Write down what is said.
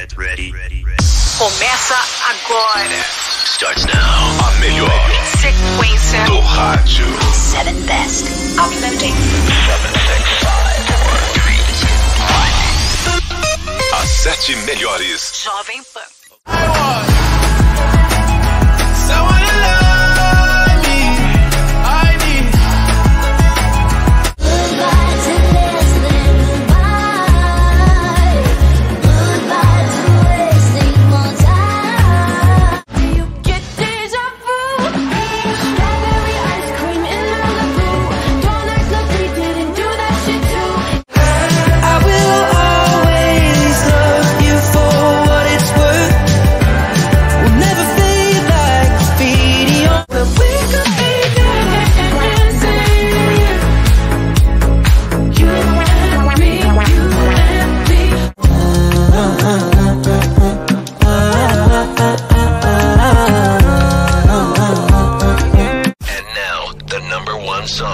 Get ready. Começa agora. Starts now. A melhor Sequência do rádio. Seven Best. Uploading. As sete melhores. Jovem Pan.